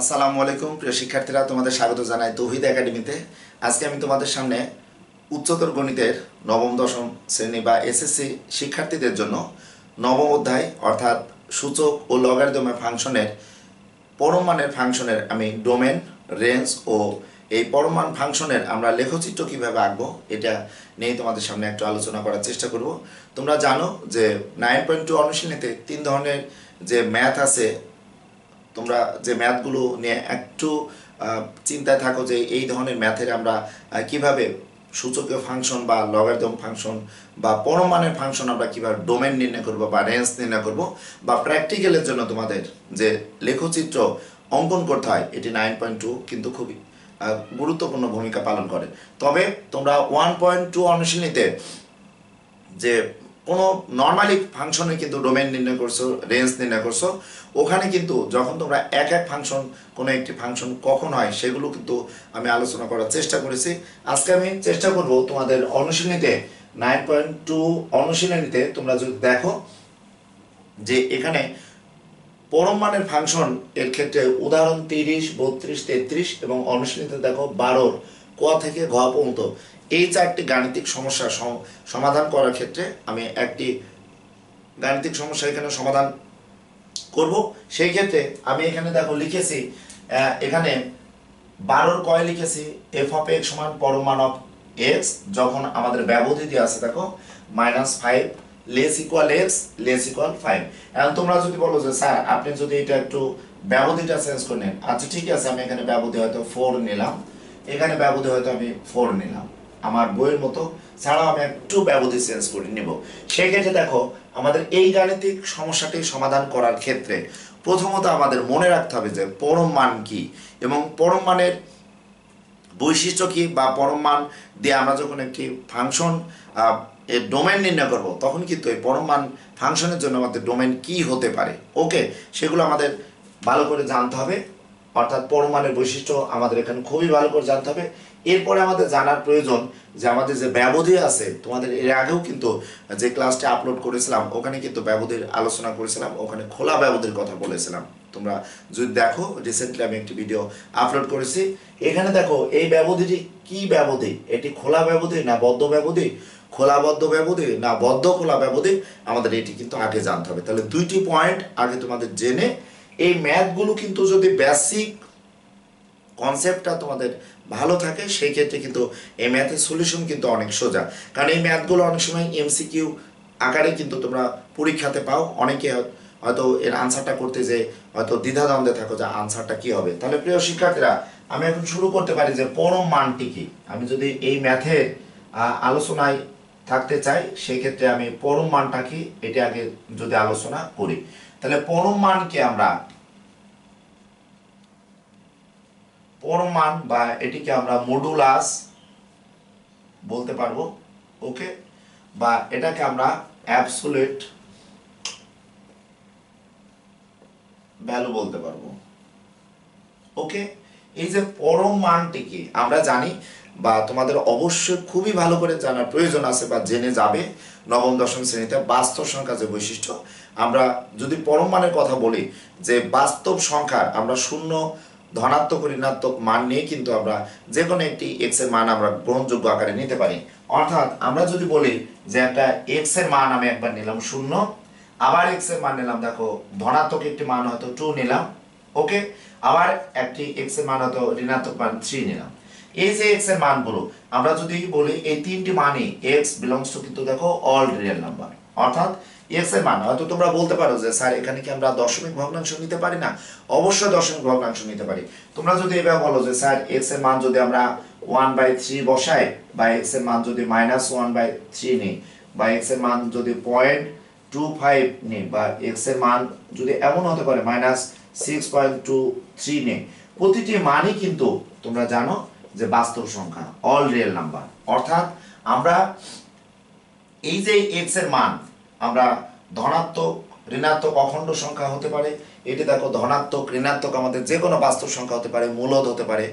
আসসালামু আলাইকুম, প্রিয় শিক্ষার্থীরা, তোমাদের স্বাগত জানাই তৌহিদ একাডেমিতে। আজকে আমি তোমাদের সামনে উচ্চতর গণিতের নবম, দশম শ্রেণি বা এসএসসি শিক্ষার্থীদের জন্য নবম অধ্যায়, অর্থাৎ সূচক ও লগারিদমের ফাংশনের পরমাণের ফাংশনের আমি ডোমেন, রেঞ্জ ও এই পরমাণ ফাংশনের আমরা লেখচিত্র কীভাবে আঁকবো, এটা নিয়ে তোমাদের সামনে একটু আলোচনা করার চেষ্টা করব। তোমরা জানো যে নাইন পয়েন্ট টু অনুশীলনীতে তিন ধরনের যে ম্যাথ আছে তোমরা যে ম্যাথগুলো নিয়ে একটু চিন্তায় থাকো যে এই ধরনের ম্যাথের আমরা কীভাবে সূচকীয় ফাংশন বা লগারিদম ফাংশন বা পরমাণের ফাংশন আমরা কীভাবে ডোমেন নির্ণয় করব বা রেঞ্জ নির্ণয় করব বা প্র্যাকটিক্যালের জন্য তোমাদের যে লেখচিত্র অঙ্কন করতে হয়, এটি নাইন পয়েন্ট টু কিন্তু খুবই গুরুত্বপূর্ণ ভূমিকা পালন করে। তবে তোমরা ওয়ান পয়েন্ট টু অনুশীলনীতে যে কোনো নর্মালি ফাংশনে কিন্তু ডোমেন নির্ণয় করছ রেঞ্জ নির্ণয় করছ, ওখানে কিন্তু যখন তোমরা এক এক ফাংশন কোনো একটি ফাংশন কখন হয়, সেগুলো কিন্তু আমি আলোচনা করার চেষ্টা করেছি। আজকে আমি চেষ্টা করব তোমাদের অনুশীলনীতে নাইন পয়েন্ট টু অনুশীলনীতে তোমরা যদি দেখো যে এখানে পরম মানের ফাংশন এর ক্ষেত্রে উদাহরণ তিরিশ, বত্রিশ, তেত্রিশ এবং অনুশীলনীতে দেখো বারোর ক থেকে ঘ পর্যন্ত। এই চারটি গাণিতিক সমস্যা সমাধান করার ক্ষেত্রে আমি একটি গাণিতিক সমস্যা এখানে সমাধান করব। সেই ক্ষেত্রে আমি এখানে দেখো লিখেছি এখানে বারোর কয় লিখেছি এফ অফ এক্স সমান পরমান অফ এক্স যখন আমাদের ব্যবধি দিয়ে আছে দেখো minus five less equal x less equal five এখন তোমরা যদি বলো যে, স্যার, আপনি যদি এটা একটু ব্যবধিটা চেঞ্জ করে নেন আচ্ছা ঠিক আছে, আমি এখানে ব্যবধি হয়তো ফোর নিলাম। এখানে ব্যবধি হয়তো আমি ফোর নিলাম। আমার বইয়ের মতো, ছাড়াও আমি একটু ব্যবধি চেঞ্জ করে নিব। সেক্ষেত্রে দেখো, আমাদের এই গাণিতিক সমস্যাটি সমাধান করার ক্ষেত্রে প্রথমত আমাদের মনে রাখতে হবে যে পরম মান কি এবং পরম মানের বৈশিষ্ট্য কি বা পরম মান দিয়ে আমরা যখন একটি ফাংশন এর ডোমেন নির্ণয় করব, তখন কিন্তু এই পরম মান ফাংশনের জন্য আমাদের ডোমেন কি হতে পারে। ওকে, সেগুলো আমাদের ভালো করে জানতে হবে। অর্থাৎ পরমাণের বৈশিষ্ট্য আমাদের এখানে খুবই ভালো করে জানতে হবে। এরপরে আমাদের জানার প্রয়োজন যে আমাদের যে ব্যবধি আছে, তোমাদের এর আগেও কিন্তু যে ক্লাসটি আপলোড করেছিলাম, ওখানে কিন্তু ব্যবধির আলোচনা করেছিলাম, ওখানে খোলা ব্যবধির কথা বলেছিলাম। তোমরা যদি দেখো রিসেন্টলি আমি একটি ভিডিও আপলোড করেছি। এখানে দেখো, এই ব্যবধিটি কি ব্যবধি এটি খোলা ব্যবধি না বদ্ধ ব্যবধি খোলা বদ্ধ ব্যবধি না বদ্ধ খোলা ব্যবধি আমাদের এটি কিন্তু আগে জানতে হবে। তাহলে দুইটি পয়েন্ট আগে তোমাদের জেনে, এই ম্যাথগুলো কিন্তু যদি বেসিক কনসেপ্টটা তোমাদের ভালো থাকে, সেই ক্ষেত্রে কিন্তু এই ম্যাথের সলিউশন কিন্তু অনেক সোজা। কারণ এই ম্যাথগুলো অনেক সময় এমসিকিউ আকারে কিন্তু তোমরা পরীক্ষাতে পাও। অনেকে হয়- হয়তো এর আনসারটা করতে যে হয়তো দ্বিধাদ্বন্দ্বে থাকো যে আনসারটা কি হবে। তাহলে প্রিয় শিক্ষার্থীরা, আমি এখন শুরু করতে পারি যে পরম মানটি কি? আমি যদি এই ম্যাথের আলোচনায় থাকতে চাই, সেই ক্ষেত্রে আমি পরম মানটা কি? এটা আগে যদি আলোচনা করি। তাহলে পরম মানকে আমরা পরমান বা এটিকে আমরা মডুলাস বলতে পারব ওকে বা এটাকে আমরা অ্যাবসোলিউট ভ্যালু বলতে পারব ওকে এই যে পরম মানটি কি, আমরা জানি বা তোমাদের অবশ্যই খুবই ভালো করে জানার প্রয়োজন আছে বা জেনে যাবে নবম, দশম শ্রেণীতে বাস্তব সংখ্যা যে বৈশিষ্ট্য। আমরা যদি পরম মানের কথা বলি, যে বাস্তব সংখ্যার আমরা শূন্য ধনাত্মক ঋণাত্মক মান নিয়ে কিন্তু আমরা যে কোনো একটি এক্সের মান আমরা গ্রহণযোগ্য আকারে নিতে পারি। অর্থাৎ আমরা যদি বলি যে একটা এক্সের মান আমি একবার নিলাম শূন্য, আবার এক্সের মান নিলাম দেখো ধনাত্মক একটি মান হয়তো টু নিলাম ওকে আবার একটি এক্সের মান হয়তো ঋণাত্মক মান থ্রি নিলাম। এই যে এক্সের মানগুলো, আমরা যদি বলি এই তিনটি মানই এক্স বিলংস টু কিন্তু দেখো অল রিয়েল নাম্বার অর্থাৎ এক্সের মান হয়তো তোমরা বলতে পারো যে, স্যার, এখানে কি আমরা দশমিক ভগ্নাংশ নিতে পারি? না, অবশ্যই দশমিক ভগ্নাংশ নিতে পারি। তোমরা যদি এবার বলো যে, স্যার এক্সের মান যদি আমরা ওয়ান বাই থ্রি বসাই, বা এক্সের মান যদি মাইনাস ওয়ান বাই থ্রি নিই, বা এক্সের মান যদি পয়েন্ট টু ফাইভ নিই, বা এক্সের মান যদি এমন হতে পারে minus six point two three নেই, প্রতিটি মানই কিন্তু তোমরা জানো যে বাস্তব সংখ্যা অল রিয়েল নাম্বার অর্থাৎ আমরা এই যে এক্সের মান আমরা ধনাত্মক, ঋণাত্মক, অখণ্ড সংখ্যা হতে পারে। এটি দেখো ধনাত্মক, ঋণাত্মক আমাদের যে কোনো বাস্তব সংখ্যা হতে পারে, মূলদ হতে পারে,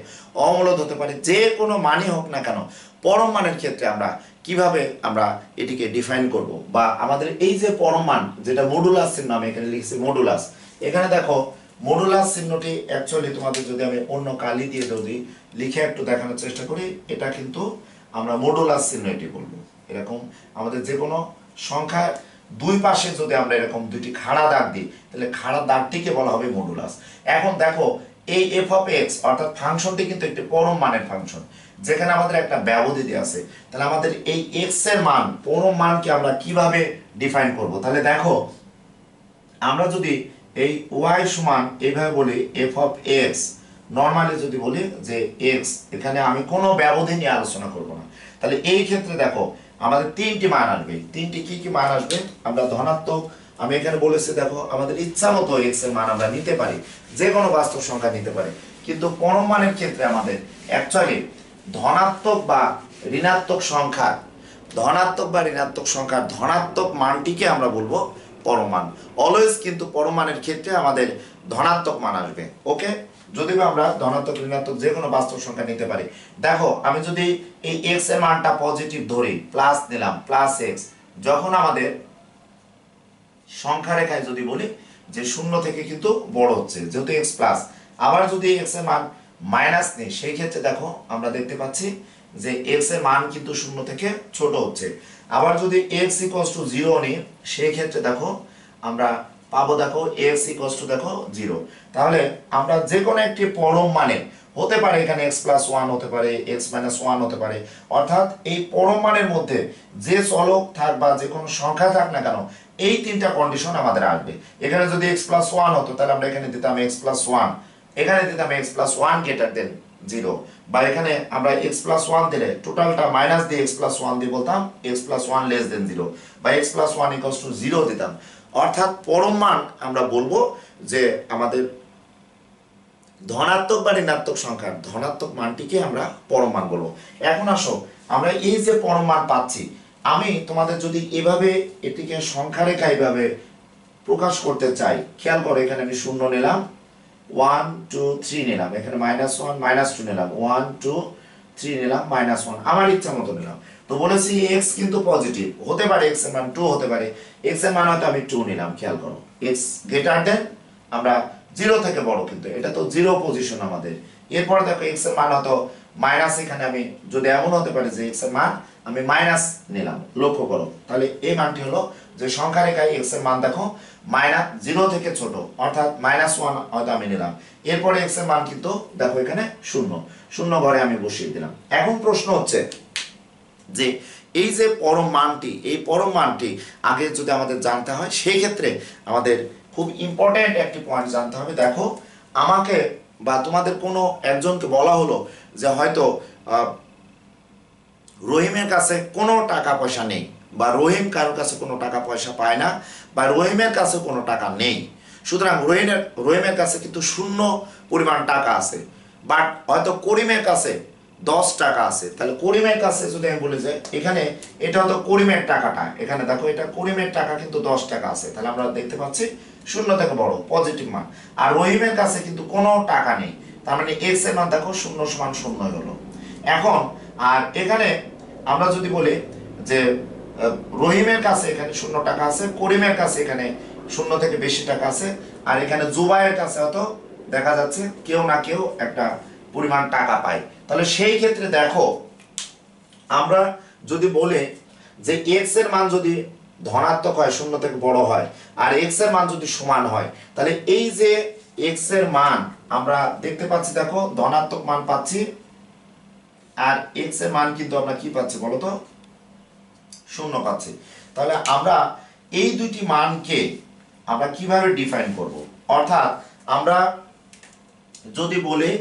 অমূলদ হতে পারে, যে কোনো মানই হোক না কেন, পরম মানের ক্ষেত্রে আমরা কীভাবে আমরা এটিকে ডিফাইন করব? বা আমাদের এই যে পরম মান, যেটা মডুলাস চিহ্ন আমি এখানে লিখছি মডুলাস এখানে দেখো মডুলাস চিহ্নটি অ্যাকচুয়ালি তোমাদের যদি আমি অন্য কালি দিয়ে যদি লিখে একটু দেখানোর চেষ্টা করি, এটা কিন্তু আমরা মডুলাস চিহ্ন এটি বলব। এরকম আমাদের যে কোনো সংখ্যা দুই পাশে যদি আমরা এরকম দুইটি খাড়া দাগ দিই, তাহলে খাড়া দাগটিকে বলা হবে মডুলাস। এখন দেখো, এই এফ অফ এক্স অর্থাৎ ফাংশনটি কিন্তু একটি পরম মানের ফাংশন, যেখানে আমাদের একটা ব্যবধি দেওয়া আছে। তাহলে আমাদের এই এক্সের মান, পরম মানকে আমরা কীভাবে ডিফাইন করব? তাহলে দেখো, আমরা যদি এই ওয়াই সমান এইভাবে বলি এফ অফ এক্স নর্মালি যদি বলি যে এক্স এখানে আমি কোনো ব্যবধি নিয়ে আলোচনা করব না। তাহলে এই ক্ষেত্রে দেখো আমাদের তিনটি মান আসবে। তিনটি কি কি মান আসবে? আমরা ধনাত্মক, আমি এখানে বলেছি, দেখো, আমাদের ইচ্ছা মতো এক্সের মান আমরা নিতে পারি। যে কোনো বাস্তব সংখ্যা নিতে পারি। কিন্তু পরম মানের ক্ষেত্রে আমাদের অ্যাকচুয়ালি ধনাত্মক বা ঋণাত্মক সংখ্যা, ধনাত্মক বা ঋণাত্মক সংখ্যার ধনাত্মক মানটিকে আমরা বলব পরমান অলওয়েজ কিন্তু পরমানের ক্ষেত্রে আমাদের ধনাত্মক মান আসবে। ওকে যদি আমরা ধনাত্মক, ঋণাত্মক যে কোনো বাস্তব সংখ্যা নিতে পারি। দেখো, আমি যদি এই এক্সের মানটা পজিটিভ ধরি প্লাস নিলাম প্লাস এক্স যখন আমাদের সংখ্যা রেখায় যদি বলি, যে শূন্য থেকে কিন্তু বড় হচ্ছে, যেহেতু এক্স প্লাস আবার যদি এক্সের মান মাইনাস নেই, সেই ক্ষেত্রে দেখো, আমরা দেখতে পাচ্ছি যে এক্সের মান কিন্তু শূন্য থেকে ছোট হচ্ছে। আবার যদি এক্স ইকোয়াস টু জিরো নিই, সেই ক্ষেত্রে দেখো, আমরা পাবো দেখো এক্স ইকোয়াস টু দেখো জিরো তাহলে আমরা যে কোনো একটি পরম মানে হতে পারে এখানে এক্স প্লাস ওয়ান হতে পারে এক্স মাইনাস ওয়ান হতে পারে, অর্থাৎ এই পরম মানের মধ্যে যে চলক থাক বা যে কোনো সংখ্যা থাক না কেন, এই তিনটা কন্ডিশন আমাদের আসবে। এখানে যদি এক্স প্লাস ওয়ান হতো, তাহলে আমরা এখানে দিতাম এক্স প্লাস ওয়ান এখানে দিতাম x plus one greater than zero বা এখানে আমরা এক্স প্লাস ওয়ান দিলে টোটালটা মাইনাস দিয়ে এক্স প্লাস ওয়ান দিয়ে বলতাম x plus one less than zero বা x plus one equals to zero দিতাম। অর্থাৎ পরম মান আমরা বলব যে আমাদের ধনাত্মক বা ঋণাত্মক সংখ্যার ধনাত্মক মানটিকে আমরা মান বলব। এখন আসো, আমরা এই যে মান পাচ্ছি, আমি তোমাদের যদি এভাবে এটিকে সংখ্যা রেখা এভাবে প্রকাশ করতে চাই, খেয়াল করো, এখানে আমি শূন্য নিলাম ওয়ান টু থ্রি নিলাম, এখানে মাইনাস ওয়ান মাইনাস টু নিলাম ওয়ান টু থ্রি নিলাম মাইনাস ওয়ান আমার ইচ্ছা মতো নিলাম। তো বলেছি এক্স কিন্তু পজিটিভ হতে পারে এক্সের মান টু হতে পারে। এক্সের মান হয়তো আমি টু নিলাম, খেয়াল করো। এক্স গ্রেটার দেন আমরা জিরো থেকে বড় কিন্তু, এটা তো জিরো পজিশন আমাদের। এরপর দেখো এক্সের মান হয়তো মাইনাস এখানে আমি যদি এমন হতে পারে যে এক্সের মান, আমি মাইনাস নিলাম। লক্ষ্য করো, তাহলে এই মানটি হলো যে সংখ্যা রেখায় এক্সের মান দেখো মাইনাস জিরো থেকে ছোট, অর্থাৎ মাইনাস ওয়ান হয়তো আমি নিলাম। এরপরে এক্সের মান কিন্তু দেখো এখানে শূন্য। শূন্য ঘরে আমি বসিয়ে দিলাম। এখন প্রশ্ন হচ্ছে যে এই যে পরম মানটি, এই পরম মানটি আগে যদি আমাদের জানতে হয় সেই ক্ষেত্রে আমাদের খুব ইম্পর্ট্যান্ট একটি পয়েন্ট জানতে হবে। দেখো, আমাকে বা তোমাদের কোনো একজনকে বলা হলো যে হয়তো রহিমের কাছে কোনো টাকা পয়সা নেই বা রহিম কারোর কাছে কোনো টাকা পয়সা পায় না বা রহিমের কাছে কোনো টাকা নেই। সুতরাং রহিমের রহিমের কাছে কিন্তু শূন্য পরিমাণ টাকা আছে। বাট হয়তো করিমের কাছে দশ টাকা আছে। তাহলে করিমের কাছে যদি আমি বলি যে এখানে এটা হয়তো করিমের টাকাটা। এখানে দেখো, এটা করিমের টাকা কিন্তু দশ টাকা আছে। তাহলে আমরা দেখতে পাচ্ছি, শূন্য থেকে বড় পজিটিভ মান। আর রহিমের কাছে কিন্তু কোনো টাকা নেই। তার মানে এক্সের মান দেখো, শূন্য সমান শূন্য হলো। এখন, আর এখানে আমরা যদি বলি যে রহিমের কাছে এখানে শূন্য টাকা আছে, করিমের কাছে এখানে শূন্য থেকে বেশি টাকা আছে। আর এখানে জুবাইয়ের কাছে হয়তো দেখা যাচ্ছে কেউ না কেউ একটা পরিমাণ টাকা পায়। তাহলে সেই ক্ষেত্রে দেখো, আমরা যদি বলি যে এক্সের মান যদি ধনাত্মক হয়, শূন্য থেকে বড় হয়, আর এক্সের মান যদি সমান হয়, তাহলে এই যে এক্সের মান আমরা দেখতে পাচ্ছি, দেখো, ধনাত্মক মান পাচ্ছি, আর এক্সের মান কিন্তু আমরা কি পাচ্ছি বলতো? শূন্য পাচ্ছি। তাহলে আমরা এই দুইটি মানকে আমরা কীভাবে ডিফাইন করব? অর্থাৎ আমরা যদি বলি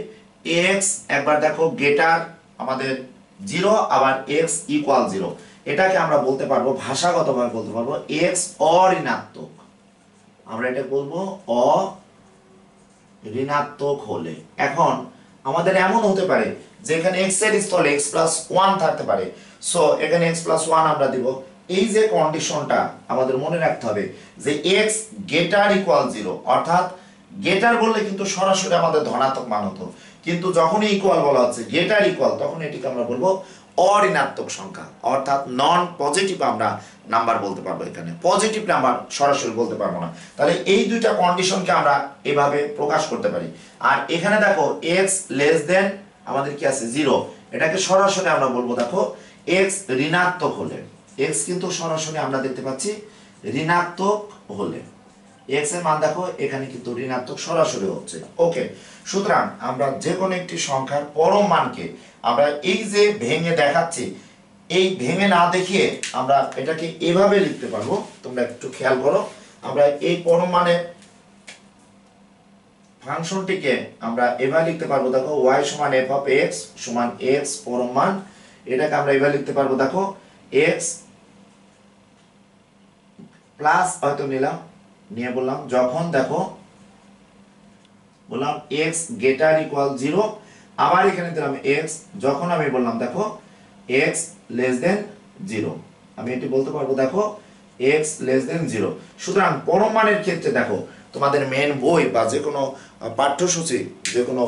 এক্স একবার দেখো গেটার আমাদের জিরো আবার এক্স ইকুয়াল জিরো এটাকে আমরা বলতে পারব, ভাষাগতভাবে বলতে পারব এক্স অঋণাত্মক। আমরা এটা বলব অ ঋণাত্মক হলে। এখন, আমাদের এমন হতে পারে যে এখানে এক্সের স্থলে x প্লাস ওয়ান থাকতে পারে। সো এখানে প্লাস ওয়ান আমরা দিব। এই যে কন্ডিশনটা আমাদের মনে রাখতে হবে যে x গেটার ইকুয়াল জিরো অর্থাৎ গেটার বললে কিন্তু সরাসরি আমাদের ধনাত্মক মান হতো। কিন্তু যখনই ইকুয়াল বলা হচ্ছে গেটার ইকুয়াল তখন এটিকে আমরা বলব অঋণাত্মক সংখ্যা, অর্থাৎ নন পজিটিভ আমরা নাম্বার বলতে পারব এখানে। পজিটিভ নাম্বার সরাসরি বলতে পারব না। তাহলে এই দুইটা কন্ডিশনকে আমরা এভাবে প্রকাশ করতে পারি। আর এখানে দেখো এক্স লেস দেন আমাদের কি আছে? জিরো এটাকে সরাসরি আমরা বলব, দেখো এক্স ঋণাত্মক হলে এক্স কিন্তু সরাসরি আমরা দেখতে পাচ্ছি ঋণাত্মক হলে। এক্সের মান দেখো, এখানে কিন্তু ঋণাত্মক সরাসরি হচ্ছে। ওকে সুতরাং আমরা যে কোনো একটি সংখ্যার পরম মানকে আমরা এই যে ভেঙে দেখাচ্ছি, এই ভেঙে না দেখিয়ে আমরা এটাকে এভাবে লিখতে পারব। তোমরা একটু খেয়াল করো, আমরা এই পরম মানের ফাংশনটিকে আমরা এভাবে লিখতে পারব। দেখো, y সমান f অফ x সমান x পরম মান, এটাকে আমরা এভাবে লিখতে পারব। দেখো, x প্লাস হয়তো নিলাম, নিয়ে বললাম, যখন দেখো বললাম x গেটার ইকুয়াল জিরো আবার এখানে দিলাম x, যখন আমি বললাম দেখো x লেস দেন জিরো আমি এটি বলতে পারব দেখো x লেস দেন জিরো সুতরাং পরম মানের ক্ষেত্রে দেখো তোমাদের মেন বই বা যে কোনো পাঠ্যসূচি, যে কোনো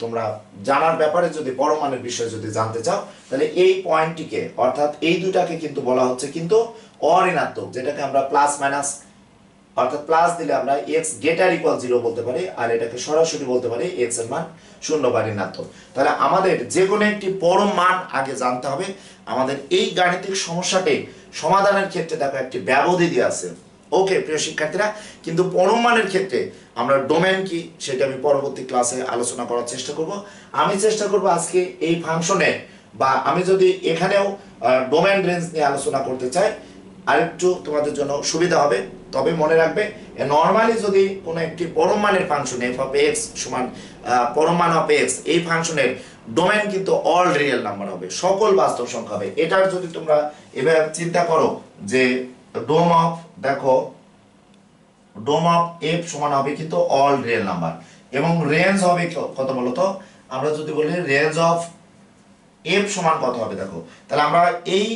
তোমরা জানার ব্যাপারে যদি পরমাণের বিষয়ে যদি জানতে চাও, তাহলে এই পয়েন্টটিকে অর্থাৎ এই দুটাকে কিন্তু বলা হচ্ছে কিন্তু অঋণাত্মক, যেটাকে আমরা প্লাস মাইনাস অর্থাৎ প্লাস দিলে আমরা এক্স গেটার ইকুয়াল জিরো বলতে পারি, আর এটাকে সরাসরি বলতে পারি এক্সের মান শূন্য বা ঋণাত্মক। তাহলে আমাদের যে কোনো একটি পরম মান আগে জানতে হবে। আমাদের এই গাণিতিক সমস্যাটি সমাধানের ক্ষেত্রে দেখো একটি ব্যবধি দিয়ে আছে। ওকে প্রিয় শিক্ষার্থীরা, কিন্তু পরম মানের ক্ষেত্রে আমরা ডোমেন কি, সেটা আমি পরবর্তী ক্লাসে আলোচনা করার চেষ্টা করব। আমি চেষ্টা করব আজকে এই ফাংশনে বা আমি যদি এখানেও ডোমেন রেঞ্জ নিয়ে আলোচনা করতে চাই, আরেকটু তোমাদের জন্য সুবিধা হবে। তবে মনে রাখবে নর্মালি যদি কোনো একটি পরম মানের ফাংশন এফ অফ এক্স সমান আহ, পরম মান অফ এক্স এই ফাংশনের ডোমেন কিন্তু অল রিয়েল নাম্বার হবে সকল বাস্তব সংখ্যা হবে। এটার যদি তোমরা এবার চিন্তা করো যে ডোম অফ দেখো ডোম অফ এফ সমান হবে কিন্তু অল রিয়েল নাম্বার এবং রেঞ্জ হবে কত বলতো? আমরা যদি বলি রেঞ্জ অফ এফ সমান কত হবে দেখো। তাহলে আমরা এই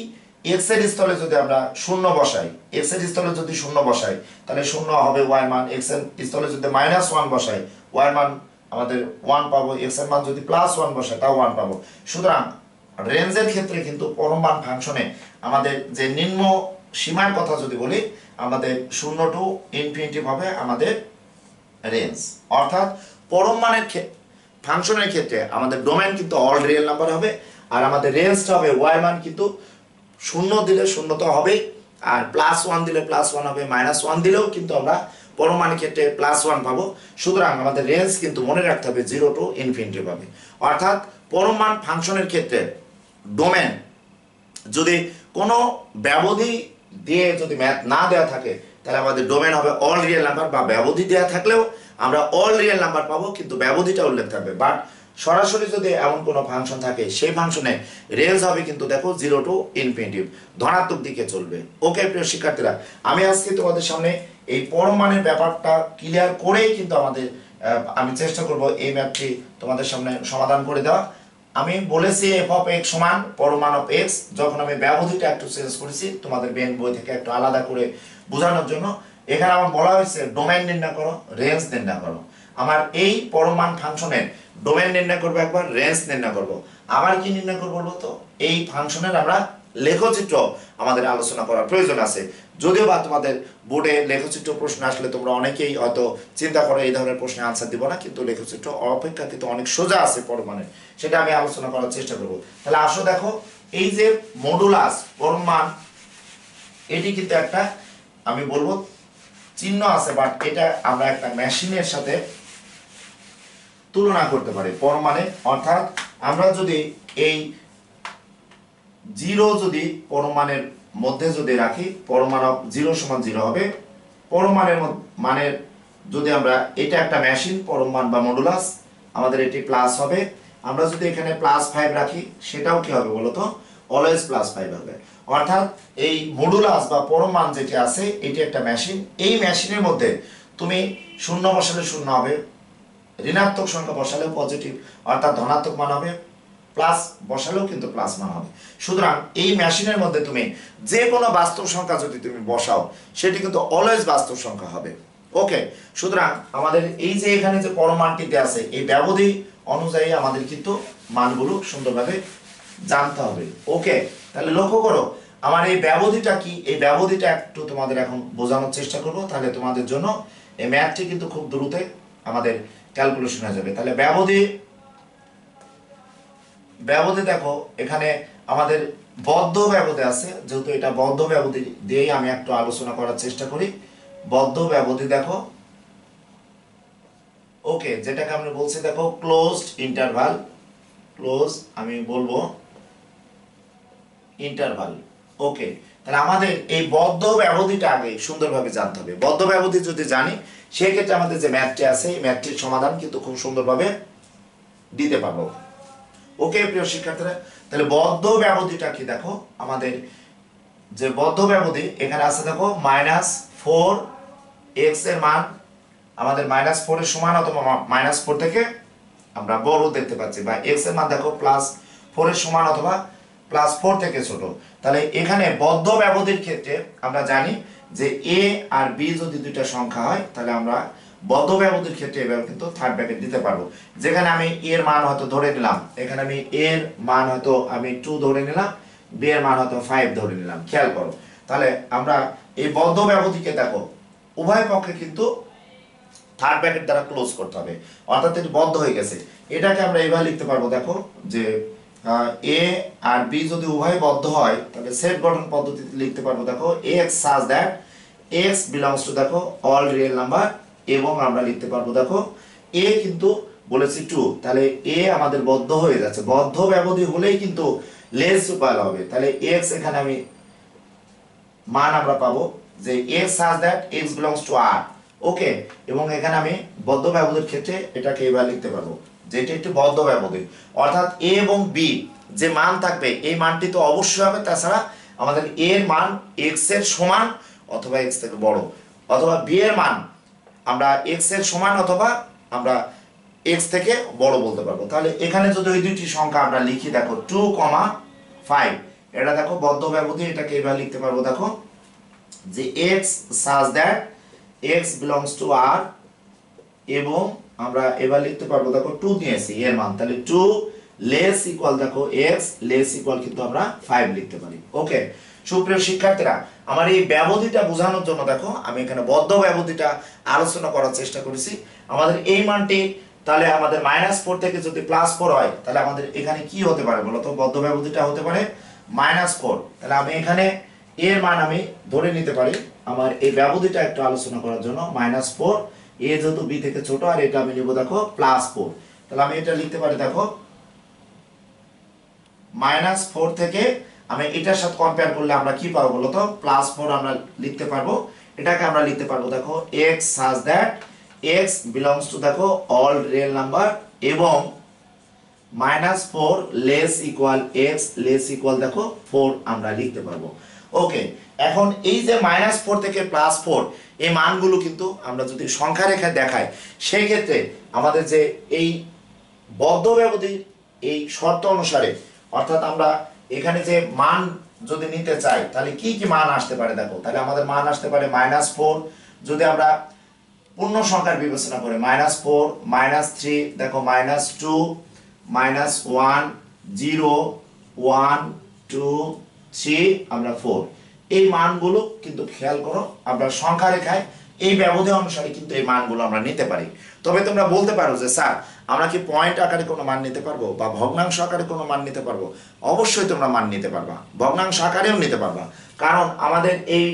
এক্সের স্থলে যদি আমরা শূন্য বসাই এক্সের স্থলে যদি শূন্য বসাই, তাহলে শূন্য হবে ওয়াই মান এক্সের স্থলে যদি মাইনাস ওয়ান বসাই ওয়াই মান আমাদের ওয়ান পাবো এক্সের মান যদি প্লাস ওয়ান বসাই তাও ওয়ান পাবো। সুতরাং রেঞ্জের ক্ষেত্রে কিন্তু পরম মান ফাংশনে আমাদের যে নিম্ন সীমার কথা যদি বলি, আমাদের শূন্য টু ইনফিনিটি হবে আমাদের রেঞ্জ। অর্থাৎ পরম মানের ফাংশনের ক্ষেত্রে আমাদের ডোমেন কিন্তু অল রিয়েল নাম্বার হবে, আর আমাদের রেঞ্জটা হবে ওয়াই মান কিন্তু শূন্য দিলে শূন্য তো হবেই, আর প্লাস ওয়ান দিলে প্লাস ওয়ান হবে মাইনাস ওয়ান দিলেও কিন্তু আমরা পরমাণিক ক্ষেত্রে প্লাস ওয়ান পাবো। সুতরাং আমাদের রেঞ্জ কিন্তু মনে রাখতে হবে জিরো টু ইনফিনিটি পাবে। অর্থাৎ পরমাণ ফাংশনের ক্ষেত্রে ডোমেন যদি কোনো ব্যবধি দিয়ে যদি ম্যাথ না দেওয়া থাকে, তাহলে আমাদের ডোমেন হবে অল রিয়েল নাম্বার বা ব্যবধি দেওয়া থাকলেও আমরা অল রিয়েল নাম্বার পাবো, কিন্তু ব্যবধিটা উল্লেখ থাকবে। বাট সরাসরি যদি এমন কোনো ফাংশন থাকে, সেই ফাংশনে রেঞ্জ হবে কিন্তু দেখো জিরো টু ইনফিনিটিভ ধনাত্মক দিকে চলবে। ওকে প্রিয় শিক্ষার্থীরা, আমি আজকে তোমাদের সামনে। এই পরমাণের ব্যাপারটা ক্লিয়ার করেই কিন্তু আমাদের আমি চেষ্টা করব এই ম্যাপটি তোমাদের সামনে সমাধান করে দেওয়া। আমি বলেছি এফ অফ এক্স সমান পরমাণ অফ এক্স যখন আমি ব্যবধিটা একটু চেঞ্জ করেছি, তোমাদের বেন বই থেকে একটু আলাদা করে বোঝানোর জন্য। এখানে আমার বলা হয়েছে ডোমেন নির্ণয় করো রেঞ্জ নির্ণয় করো। আমার এই পরমাণ ফাংশনের ডোমেন নির্ণয় করব একবার, রেঞ্জ নির্ণয় করব। আবার কি নির্ণয় করব বলতো? এই ফাংশনের আমরা লেখচিত্র আমাদের আলোচনা করার প্রয়োজন আছে। যদিও বা তোমাদের বোর্ডে লেখচিত্র প্রশ্ন আসলে তোমরা অনেকেই হয়তো চিন্তা করো, এই ধরনের প্রশ্নে আনসার দিব না, কিন্তু লেখচিত্র অপেক্ষাকৃত অনেক সোজা আছে পরমাণের সেটা আমি আলোচনা করার চেষ্টা করব। তাহলে আসো দেখো, এই যে মডুলাস পরমাণ, এটি কিন্তু একটা, আমি বলব, চিহ্ন আছে বাট এটা আমরা একটা মেশিনের সাথে তুলনা করতে পারি পরমাণে অর্থাৎ আমরা যদি এই জিরো যদি পরমাণের মধ্যে যদি রাখি পরমাণু জিরো সমান জিরো হবে। পরমাণের মানের যদি আমরা, এটা একটা মেশিন পরমাণ বা মডুলাস আমাদের এটি প্লাস হবে। আমরা যদি এখানে প্লাস ফাইভ রাখি, সেটাও কি হবে বলতো? অলওয়েজ প্লাস ফাইভ হবে। অর্থাৎ এই মডুলাস বা পরমাণ যেটি আছে, এটি একটা মেশিন এই মেশিনের মধ্যে তুমি শূন্য বসালে শূন্য হবে ঋণাত্মক সংখ্যা বসালেও পজিটিভ অর্থাৎ ধনাত্মক মান হবে প্লাস বসালেও কিন্তু প্লাস মান হবে। সুতরাং এই মেশিনের মধ্যে তুমি যে কোনো বাস্তব সংখ্যা যদি তুমি বসাও, সেটি কিন্তু অলওয়েজ বাস্তব সংখ্যা হবে। ওকে সুতরাং আমাদের এই যে এখানে যে পরমানটিতে আছে, এই ব্যবধি অনুযায়ী আমাদের কিন্তু মানগুলো সুন্দরভাবে জানতে হবে। ওকে তাহলে লক্ষ্য করো, আমার এই ব্যবধিটা কি? এই ব্যবধিটা একটু তোমাদের এখন বোঝানোর চেষ্টা করব, তাহলে তোমাদের জন্য এই ম্যাথটি কিন্তু খুব দ্রুত আমাদের ক্যালকুলেশন হয়ে যাবে। তাহলে ব্যবধি ব্যবধি দেখো, এখানে আমাদের বদ্ধ ব্যবধি আছে, যেহেতু এটা বদ্ধ ব্যবধি দিয়েই আমি একটু আলোচনা করার চেষ্টা করি। বদ্ধ ব্যবধি দেখো, ওকে, যেটাকে আমরা বলছি দেখো ক্লোজড ইন্টারভাল ক্লোজ আমি বলব ইন্টারভাল ওকে তাহলে আমাদের এই বদ্ধ ব্যবধিটা আগে সুন্দরভাবে জানতে হবে। বদ্ধ ব্যবধি যদি জানি সেক্ষেত্রে আমাদের যে ম্যাথটি আছে, এই ম্যাথটির সমাধান কিন্তু খুব সুন্দরভাবে দিতে পারব। ওকে, প্রিয় শিক্ষার্থীরা, তাহলে বদ্ধ ব্যবধিটা কি দেখো? আমাদের যে বদ্ধ ব্যবধি, এখানে আছে দেখো মাইনাস ফোর এক্সের মান, আমাদের মাইনাস ফোর এর সমান অথবা মাইনাস ফোর থেকে আমরা বড় দেখতে পাচ্ছি, বা এক্সের মান দেখো প্লাস ফোর এর সমান অথবা প্লাস ফোর থেকে ছোট। তাহলে এখানে বদ্ধ ব্যবধির ক্ষেত্রে আমরা জানি যে এ আর বি যদি দুইটা সংখ্যা হয়, তাহলে আমরা বদ্ধ ব্যবধির ক্ষেত্রে এবার কিন্তু থার্ড ব্র্যাকেট দিতে পারব। যেখানে আমি এর মান হয়তো ধরে নিলাম, এখানে আমি এর মান হয়তো আমি টু ধরে নিলাম বি এর মান হয়তো ফাইভ ধরে নিলাম। খেয়াল করো। তাহলে আমরা এই বদ্ধ ব্যবধিকে দেখো, উভয় পক্ষে কিন্তু থার্ড ব্র্যাকেট দ্বারা ক্লোজ করতে হবে। অর্থাৎ এটি বন্ধ হয়ে গেছে। এটাকে আমরা এভাবে লিখতে পারব, দেখো, যে এ আর বি যদি উভয় বদ্ধ হয়, তাহলে সেট গঠন পদ্ধতিতে লিখতে পারব, দেখো x such that x belongs to দেখো অল রিয়েল নাম্বার এবং আমরা লিখতে পারব, দেখো এ কিন্তু বলেছি টু তাহলে এ আমাদের বদ্ধ হয়ে যাচ্ছে। বদ্ধ ব্যবধি হলেই কিন্তু লেস উপায় হবে। তাহলে এক্স এখানে আমি মান আমরা পাবো যে x such that x belongs to R okay এবং এখানে আমি বদ্ধ ব্যবধির ক্ষেত্রে এটাকে এবার লিখতে পারব। যেটা একটি বদ্ধ ব্যবধি। অর্থাৎ এ এবং বি যে মান থাকবে, এই মানটি তো অবশ্যই হবে, তাছাড়া আমাদের এর মান এক্সের সমান অথবা এক্স থেকে বড়। অথবা বি এর মান আমরা এক্সের সমান অথবা আমরা এক্স থেকে বড় বলতে পারব। তাহলে এখানে যদি ওই দুইটি সংখ্যা আমরা লিখি, দেখো টু কমা ফাইভ এটা দেখো বদ্ধ ব্যবধি, এটাকে এবার লিখতে পারব, দেখো যে x such that x belongs to R এবং আমরা এবার লিখতে পারব, দেখো টু নিয়েছি, এর মান। তাহলে টু লেস ইকুয়াল দেখো এক্স লেস ইকুয়াল কিন্তু আমরা ফাইভ লিখতে পারি। ওকে সুপ্রিয় শিক্ষার্থীরা, আমার এই ব্যবধিটা বোঝানোর জন্য দেখো, আমি এখানে বদ্ধ ব্যবধিটা আলোচনা করার চেষ্টা করেছি। আমাদের এই মানটি, তাহলে আমাদের মাইনাস ফোর থেকে যদি প্লাস ফোর হয়, তাহলে আমাদের এখানে কি হতে পারে বলতো? বদ্ধ ব্যবধিটা হতে পারে মাইনাস ফোর তাহলে আমি এখানে এর মান আমি ধরে নিতে পারি। আমার এই ব্যবধিটা একটু আলোচনা করার জন্য মাইনাস ফোর এ যেহেতু বি থেকে ছোট আর এটা আমি নেব, দেখো প্লাস ফোর তাহলে আমি এটা লিখতে পারি, দেখো মাইনাস ফোর থেকে আমি এটার সাথে কম্পেয়ার করলে আমরা কি পাবো বলতো প্লাস ফোর আমরা লিখতে পারব। এটাকে আমরা লিখতে পারব, দেখো x such that x belongs to দেখো অল রিয়েল নাম্বার এবং minus four less equal x less equal দেখো ফোর আমরা লিখতে পারব। ওকে এখন এই যে মাইনাস ফোর থেকে প্লাস ফোর এই মানগুলো কিন্তু আমরা যদি সংখ্যা রেখায় দেখাই সেই ক্ষেত্রে আমাদের যে এই বদ্ধ ব্যবধির এই শর্ত অনুসারে, অর্থাৎ আমরা এখানে যে মান যদি নিতে চাই, তাহলে কি কি মান আসতে পারে দেখো? তাহলে আমাদের মান আসতে পারে মাইনাস ফোর যদি আমরা পূর্ণ সংখ্যার বিবেচনা করে মাইনাস ফোর মাইনাস থ্রি দেখো minus two minus one zero one two three আমরা ফোর এই মানগুলো কিন্তু খেয়াল করো, আমরা সংখ্যা রেখায় এই ব্যবধি অনুসারে কিন্তু এই মানগুলো আমরা নিতে পারি। তবে তোমরা বলতে পারো যে, স্যার, আমরা কি পয়েন্ট আকারে কোনো মান নিতে পারব বা ভগ্নাংশ আকারে কোনো মান নিতে পারব? অবশ্যই তোমরা মান নিতে পারবা। ভগ্নাংশ আকারেও নিতে পারবা। কারণ আমাদের এই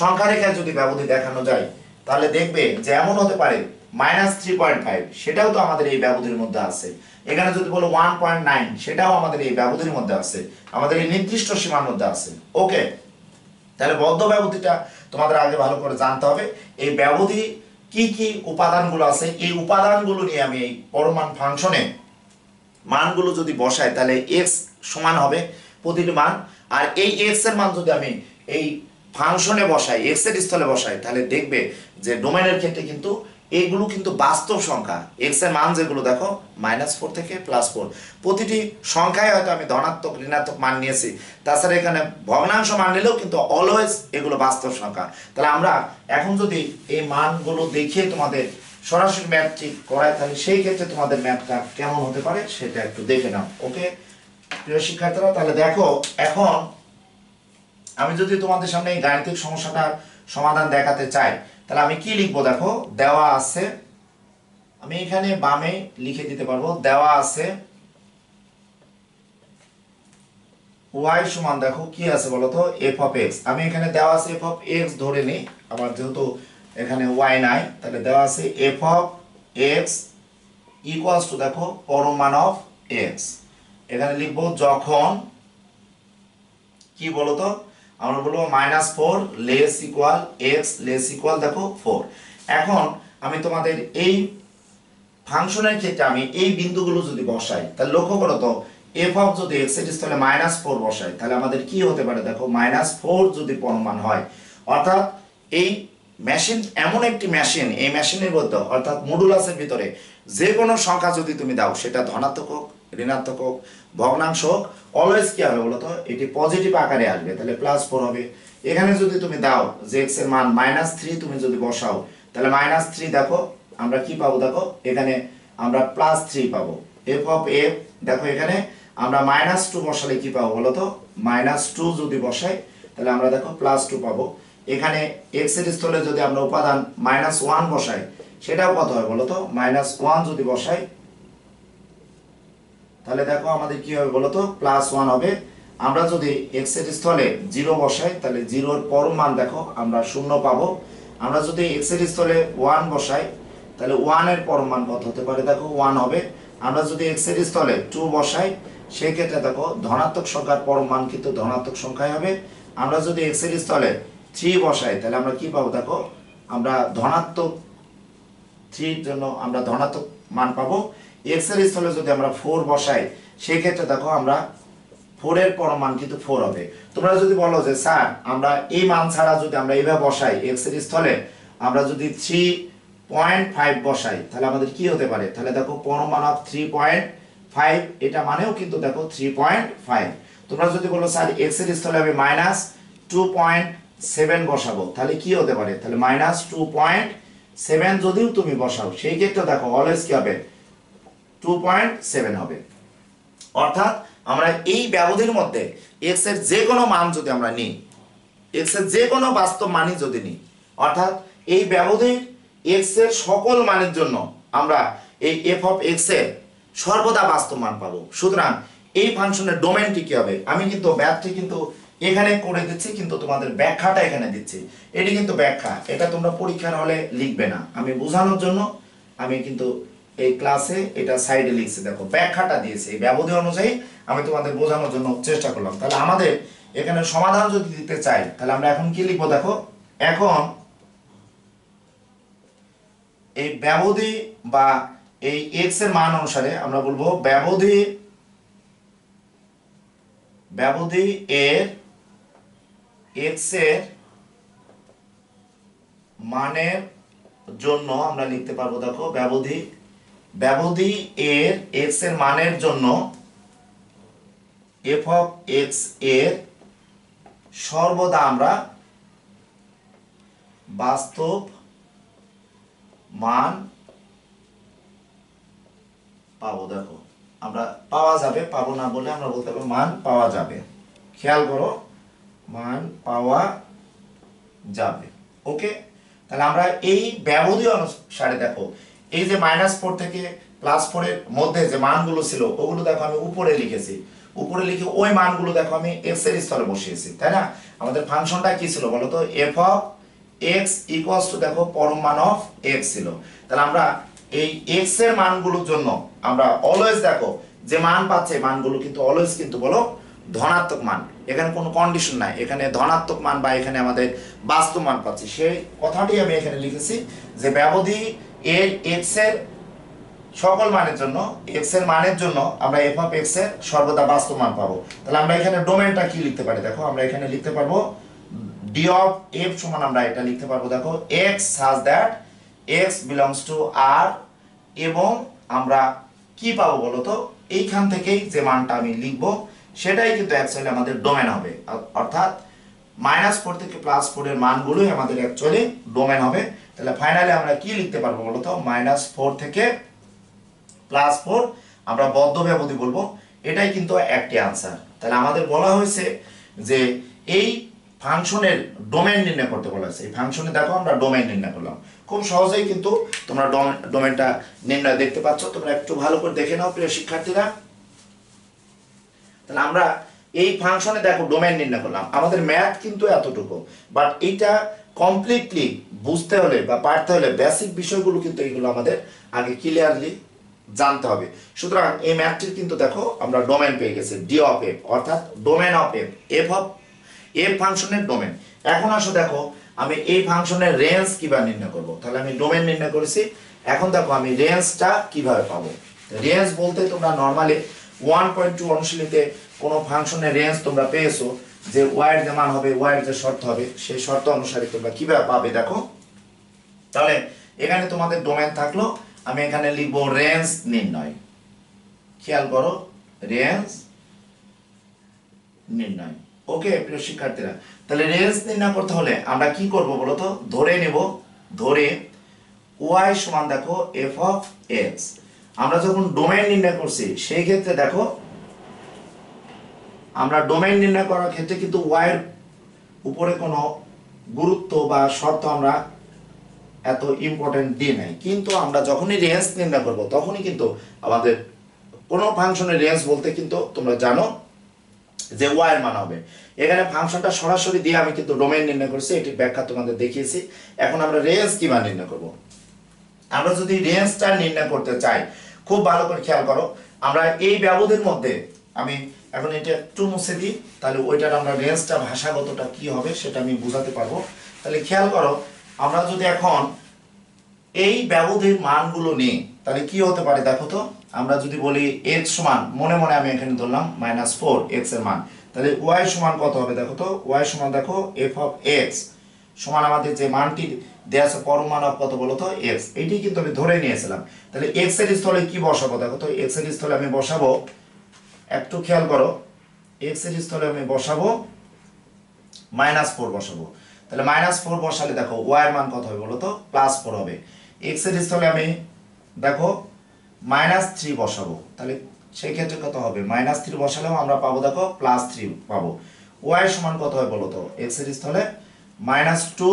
সংখ্যা রেখায় যদি ব্যবধি দেখানো যায়, তাহলে দেখবে যে এমন হতে পারে মাইনাস থ্রি পয়েন্ট ফাইভ সেটাও তো আমাদের এই ব্যবধির মধ্যে আছে। এখানে যদি বলো ওয়ান পয়েন্ট নাইন সেটাও আমাদের এই ব্যবধির মধ্যে আছে। আমাদের এই নির্দিষ্ট সীমার মধ্যে আছে। ওকে তাহলে বদ্ধ ব্যবধিটা তোমাদের আগে ভালো করে জানতে হবে। এই ব্যবধি কি কি উপাদানগুলো আছে? এই উপাদানগুলো নিয়ে আমি এই পরমান ফাংশনে মানগুলো যদি বসাই, তাহলে এক্স সমান হবে প্রতিটি মান। আর এই এক্সের মান যদি আমি এই ফাংশনে বসাই এক্সের স্থলে বসাই, তাহলে দেখবে যে ডোমেনের ক্ষেত্রে কিন্তু এইগুলো কিন্তু বাস্তব সংখ্যা। এক্সের মান যেগুলো দেখো মাইনাস ফোর থেকে প্লাস ফোর প্রতিটি সংখ্যায় হয়তো আমি ধনাত্মক, ঋণাত্মক মান নিয়েছি। তাছাড়া এখানে ভগ্নাংশ মান নিলেও কিন্তু অলওয়েজ এগুলো বাস্তব সংখ্যা। তাহলে আমরা এখন যদি এই মানগুলো দেখিয়ে তোমাদের সরাসরি ম্যাথটি করায় তাহলে সেই ক্ষেত্রে তোমাদের ম্যাথটা কেমন হতে পারে সেটা একটু দেখে নাও ওকে প্রিয় শিক্ষার্থীরা, তাহলে দেখো, এখন আমি যদি তোমাদের সামনে এই গাণিতিক সমস্যাটার সমাধান দেখাতে চাই তাহলে আমি কি লিখব দেখো? দেওয়া আছে। আমি এখানে বামে লিখে দিতে পারব। দেওয়া আছে। ওয়াই সমান দেখো, কি আছে বলতো? এফ অফ এক্স আমি এখানে দেওয়া আছে এফ অফ এক্স ধরে নিই। আমার যেহেতু এখানে ওয়াই নাই, তাহলে দেওয়া আছে F of x equals to দেখো, পরমান অফ এক্স এখানে লিখব যখন, কি বলতো? আমরা বলব minus four less equal x less equal দেখো ফোর এখন আমি তোমাদের এই ফাংশনের ক্ষেত্রে আমি এই বিন্দুগুলো যদি বসাই, তাহলে লক্ষ্য করো তো এফ অফ যদি এক্সের স্থলে মাইনাস ফোর বসাই, তাহলে আমাদের কি হতে পারে দেখো মাইনাস ফোর যদি পরমান হয়, অর্থাৎ এই মেশিন এমন একটি মেশিন এই মেশিনের মধ্যে, অর্থাৎ মডুলাসের ভিতরে যে কোনো সংখ্যা যদি তুমি দাও, সেটা ধনাত্মক হোক, ঋণাত্মক হোক ভগ্নাংশ অলওয়েজ কি হবে বলতো? এটি পজিটিভ আকারে আসবে, তাহলে প্লাস ফোর হবে। এখানে যদি তুমি দাও, যে এক্সের মান মাইনাস থ্রি তুমি যদি বসাও, তাহলে মাইনাস থ্রি দেখো, আমরা কি পাবো দেখো? এখানে আমরা প্লাস থ্রি পাবো। এফ অফ এফ দেখো এখানে, আমরা মাইনাস টু বসালে কি পাবো বলতো? মাইনাস টু যদি বসাই, তাহলে আমরা দেখো প্লাস টু পাবো। এখানে এক্সের স্থলে যদি আমরা উপাদান মাইনাস ওয়ান বসাই, সেটাও কত হয় বলতো? মাইনাস ওয়ান যদি বসাই তাহলে দেখো আমাদের কি হবে বলো তো? প্লাস ওয়ান হবে। আমরা যদি এক্সের স্থলে জিরো বসাই, তাহলে জিরোর পরম মান দেখো, আমরা শূন্য পাবো। আমরা যদি এক্সের স্থলে ওয়ান বসাই, তাহলে ওয়ানের পরম মান কত হতে পারে? দেখো ওয়ান হবে। আমরা যদি এক্সের স্থলে টু বসাই সেই ক্ষেত্রে দেখো, ধনাত্মক সংখ্যার পরম মান কিন্তু ধনাত্মক সংখ্যায় হবে। আমরা যদি এক্সের স্থলে থ্রি বসাই, তাহলে আমরা কি পাবো? দেখো, আমরা ধনাত্মক থ্রির জন্য আমরা ধনাত্মক মান পাবো। এক্সের স্থলে যদি আমরা ফোর বসাই সেই ক্ষেত্রে দেখো আমরা ফোরের পর মান কিন্তু ফোর হবে। তোমরা যদি বলো যে, স্যার, আমরা এই মান ছাড়া যদি আমরা এইভাবে বসাই এক্সের স্থলে, আমরা যদি থ্রি পয়েন্ট ফাইভ বসাই, তাহলে আমাদের কি হতে পারে? তাহলে দেখো পরম মান অফ থ্রি পয়েন্ট ফাইভ এটা মানেও কিন্তু দেখো থ্রি পয়েন্ট ফাইভ তোমরা যদি বলো, স্যার এক্সের স্থলে আমি মাইনাস টু পয়েন্ট সেভেন বসাবো, তাহলে কি হতে পারে? তাহলে মাইনাস টু পয়েন্ট সেভেন যদিও তুমি বসাও, সেই ক্ষেত্রে দেখো অলওয়েজ কি হবে? টু পয়েন্ট সেভেন হবে। অর্থাৎ আমরা এই ব্যবধির মধ্যে এক্সের যে কোনো মান যদি আমরা নিই এক্সের যে কোনো বাস্তব মানই যদি নিই, অর্থাৎ এই ব্যবধির এক্সের সকল মানের জন্য আমরা এই এফ অফ এক্সের সর্বদা বাস্তব মান পাবো। সুতরাং এই ফাংশনের ডোমেনটি কি হবে? আমি কিন্তু ম্যাথটি কিন্তু এখানে করে দিচ্ছি, কিন্তু তোমাদের ব্যাখ্যাটা এখানে দিচ্ছি। এটি কিন্তু ব্যাখ্যা, এটা তোমরা পরীক্ষার হলে লিখবে না। আমি বোঝানোর জন্য আমি কিন্তু এই ক্লাসে এটা সাইডে লিখছে, দেখো, ব্যাখ্যাটা দিয়েছে। এই ব্যবধি অনুযায়ী আমি তোমাদের বোঝানোর জন্য চেষ্টা করলাম। তাহলে আমাদের এখানে সমাধান যদি দিতে চাই, তাহলে আমরা এখন কি লিখব দেখো? এখন এই ব্যবধি বা এই এক্সের মান অনুসারে আমরা বলব ব্যবধি ব্যবধি এর এক্সের মানের জন্য আমরা লিখতে পারব দেখো ব্যবধি ব্যবধি এর এক্সের মানের জন্য এফ অফ এক্সের সর্বদা আমরা বাস্তব মান পাবো, দেখো। আমরা পাওয়া যাবে, পাবো না বলে আমরা বলতে পারব মান পাওয়া যাবে। খেয়াল করো, মান পাওয়া যাবে। ওকে? তাহলে আমরা এই ব্যবধি অনুসারে দেখো এই যে মাইনাস ফোর থেকে প্লাস ফোরের মধ্যে যে মানগুলো ছিল, ওগুলো দেখো আমি উপরে লিখেছি। উপরে লিখে ওই মানগুলো দেখো আমি এক্সের স্থলে বসিয়েছি, তাই না? আমাদের ফাংশনটা কি ছিল বলতো F of x equals to দেখো পরম মান অফ এক্স ছিল। তাহলে আমরা এই এক্সের মানগুলোর জন্য আমরা অলওয়েজ দেখো যে মান পাচ্ছে, মানগুলো কিন্তু অলওয়েজ কিন্তু বলো ধনাত্মক মান। এখানে কোনো কন্ডিশন নাই। এখানে ধনাত্মক মান বা এখানে আমাদের বাস্তব মান পাচ্ছি। সেই কথাটি আমি এখানে লিখেছি যে ব্যবধি এর এক্সের সকল মানের জন্য এক্সের মানের জন্য আমরা এফ অফ এক্সের সর্বদা বাস্তব মান পাবো। তাহলে আমরা এখানে ডোমেনটা কি লিখতে পারি? দেখো, আমরা এখানে লিখতে পারব ডি অফ এফ সমান আমরা এটা লিখতে পারব, দেখো x such that x belongs to R এবং আমরা কি পাবো বলো তো? এইখান থেকেই যে মানটা আমি লিখব, সেটাই কিন্তু অ্যাকচুয়ালি আমাদের ডোমেন হবে। অর্থাৎ মাইনাস ফোর থেকে প্লাস ফোরের মানগুলোই আমাদের অ্যাকচুয়ালি ডোমেন হবে। তাহলে ফাইনালি আমরা কি লিখতে পারব বলো তো? মাইনাস ফোর থেকে প্লাস ফোর আমরা বদ্ধ ব্যবধি বলব। এটাই কিন্তু একটি আনসার তাহলে আমাদের বলা হয়েছে যে এই ফাংশনের ডোমেন নির্ণয় করতে বলা হয়েছে। এই ফাংশনে দেখো আমরা ডোমেন নির্ণয় করলাম। খুব সহজেই কিন্তু তোমরা ডোমেনটা নির্ণয় দেখতে পাচ্ছ। তোমরা একটু ভালো করে দেখে নাও, প্রিয় শিক্ষার্থীরা। তাহলে আমরা এই ফাংশনে দেখো ডোমেন নির্ণয় করলাম। আমাদের ম্যাথ কিন্তু এতটুকু। বাট এইটা কমপ্লিটলি বুঝতে হলে বা পারতে হলে বেসিক বিষয়গুলো কিন্তু এগুলো আমাদের আগে ক্লিয়ারলি জানতে হবে। সুতরাং এই ম্যাথটির কিন্তু দেখো আমরা ডোমেন পেয়ে গেছি ডি অফ এফ অর্থাৎ domain of F F of F ফাংশনের ডোমেন এখন আসো দেখো, আমি এই ফাংশনের রেঞ্জ কীভাবে নির্ণয় করব? তাহলে আমি ডোমেন নির্ণয় করেছি। এখন দেখো আমি রেঞ্জটা কীভাবে পাবো? রেঞ্জ বলতে তোমরা নর্মালি ওয়ান পয়েন্ট টু অনুশীলিতে কোনো ফাংশনের রেঞ্জ তোমরা পেয়েছ। যে ওয়াইয়ের যে মান হবে, ওয়াইয়ের যে শর্ত হবে, সেই শর্ত অনুসারে তোমরা কীভাবে পাবে, দেখো? তাহলে এখানে তোমাদের ডোমেন থাকল, আমি এখানে লিখব রেঞ্জ নির্ণয়। খেয়াল করো রেঞ্জ নির্ণয়। ওকে, প্রিয় শিক্ষার্থীরা, তাহলে রেঞ্জ নির্ণয় করতে হলে আমরা কি করব বলো তো? ধরে নেব, ধরে ওয়াই সমান দেখো এফ অফ এক্স আমরা যখন ডোমেন নির্ণয় করছি, সেই ক্ষেত্রে দেখো আমরা ডোমেন নির্ণয় করার ক্ষেত্রে কিন্তু ওয়াইয়ের উপরে কোনো গুরুত্ব বা শর্ত আমরা এত ইম্পর্টেন্ট দিই নাই। কিন্তু আমরা যখনই রেঞ্জ নির্ণয় করব, তখনই কিন্তু আমাদের কোনো ফাংশনের রেঞ্জ বলতে কিন্তু তোমরা জানো যে ওয়াইয়ের মান হবে। এখানে ফাংশনটা সরাসরি দিয়ে আমি কিন্তু ডোমেন নির্ণয় করছি, এটির ব্যাখ্যা তোমাদের দেখিয়েছি। এখন আমরা রেঞ্জ কীভাবে নির্ণয় করব? আমরা যদি রেঞ্জটা নির্ণয় করতে চাই, খুব ভালো করে খেয়াল করো, আমরা এই ব্যবধির মধ্যে আমি এখন এটা একটু মুছে দিই, তাহলে ওইটার আমরা রেঞ্জটা, ভাষাগতটা কি হবে সেটা আমি বোঝাতে পারব। তাহলে খেয়াল করো, আমরা যদি এখন এই ব্যবধির মানগুলো নিই, তাহলে কি হতে পারে দেখো তো? আমরা যদি বলি এক্স সমান, মনে মনে আমি এখানে ধরলাম মাইনাস ফোর এক্সের মান। তাহলে ওয়াই সমান কত হবে দেখো তো? ওয়াই সমান দেখো এফ অফ এক্স সমান আমাদের যে মানটি দেওয়া আছে পরম মান অফ কত বলো তো এক্স এইটি কিন্তু আমি ধরে নিয়েছিলাম। তাহলে এক্সের স্থলে কি বসাবো দেখো তো? এক্সের স্থলে আমি বসাবো একটু খেয়াল করো এক্সের স্থলে আমি বসাবো মাইনাস ফোর বসাবো। তাহলে মাইনাস ফোর বসালে দেখো ওয়াই এর মান কত হবে বলো তো? প্লাস ফোর হবে। এক্সের স্থলে আমি দেখো মাইনাস থ্রি বসাবো। তাহলে সেই ক্ষেত্রে কত হবে? মাইনাস থ্রি বসালেও আমরা পাবো দেখো প্লাস থ্রি পাবো। ওয়াই সমান কত হয় বলো তো? এক্সের স্থলে মাইনাস টু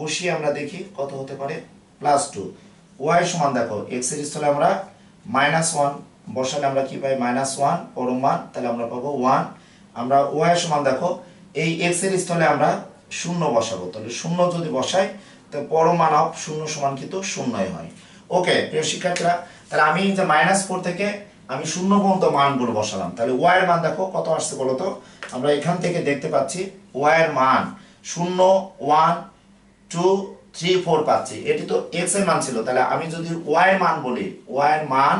বসিয়ে আমরা দেখি কত হতে পারে? প্লাস টু ওয়াই সমান দেখো এক্সের স্থলে আমরা মাইনাস ওয়ান বসালে আমরা কি পাই? মাইনাস ওয়ান পরম মান, তাহলে আমরা পাবো ওয়ান আমরা ওয়াই সমান দেখো, এই এক্সের স্থলে আমরা শূন্য বসাবো। তাহলে শূন্য যদি বসাই, তো পরম মান অফ শূন্য সমান কিন্তু শূন্যই হয়। ওকে প্রিয় শিক্ষার্থীরা, তাহলে আমি যে মাইনাস ফোর থেকে আমি শূন্য পর্যন্ত মানগুলো বসালাম। তাহলে ওয়াই এর মান দেখো, কত আসছে বলো তো? আমরা এখান থেকে দেখতে পাচ্ছি ওয়াই এর মান শূন্য ওয়ান টু থ্রি ফোর পাচ্ছি। এটি তো এক্সের মান ছিল। তাহলে আমি যদি ওয়াই এর মান বলি ওয়াই এর মান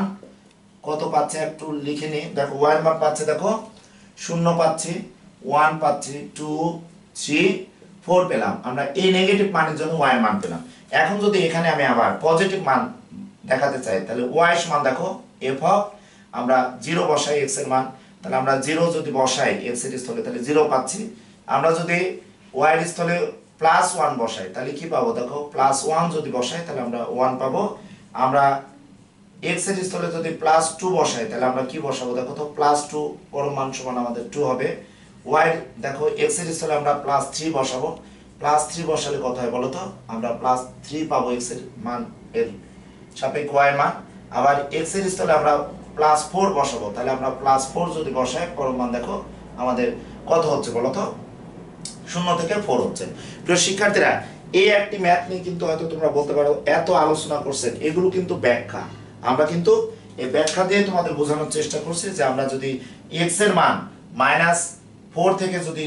কত পাচ্ছে একটু লিখে নিই। দেখো এর মান পাচ্ছে, দেখো, শূন্য পাচ্ছি ওয়ান পাচ্ছি টু থ্রি ফোর পেলাম। আমরা এই নেগেটিভ মানের জন্য ওয়াই মান পেলাম এখন যদি এখানে আমি আবার পজিটিভ মান দেখাতে চাই, তাহলে ওয়াই সমান দেখো এফ আমরা জিরো বসাই এক্সের মান, তাহলে আমরা জিরো যদি বসাই এক্সের স্থলে তাহলে জিরো পাচ্ছি। আমরা যদি ওয়াই এর স্থলে প্লাস ওয়ান বসাই, তাহলে কি পাবো? দেখো প্লাস ওয়ান যদি বসাই, তাহলে আমরা ওয়ান পাবো। আমরা এক্সের স্থলে যদি প্লাস টু বসাই, তাহলে আমরা কি বসাবো? দেখো তো প্লাস টু মান সমান আমাদের টু হবে। ওয়াই দেখো এক্সের স্থলে আমরা প্লাস থ্রি বসাবো। প্লাস থ্রি বসালে কত হয় বলো তো? আমরা প্লাস থ্রি পাবো এক্সের মান এর সাপেক্ষ ওয়াই মান। আবার এক্সের স্থলে আমরা প্লাস ফোর বসাবো। তাহলে আমরা প্লাস ফোর যদি বসাই পরম মান দেখো আমাদের কত হচ্ছে বলো তো? শূন্য থেকে ফোর হচ্ছে। প্রিয় শিক্ষার্থীরা, এই একটি ম্যাথ নিয়ে কিন্তু হয়তো তোমরা বলতে পারো, এত আলোচনা করছেন। এগুলো কিন্তু ব্যাখ্যা। আমরা কিন্তু এই ব্যাখ্যা দিয়ে তোমাদের বোঝানোর চেষ্টা করছি যে আমরা যদি এক্সের মান মাইনাস ফোর থেকে যদি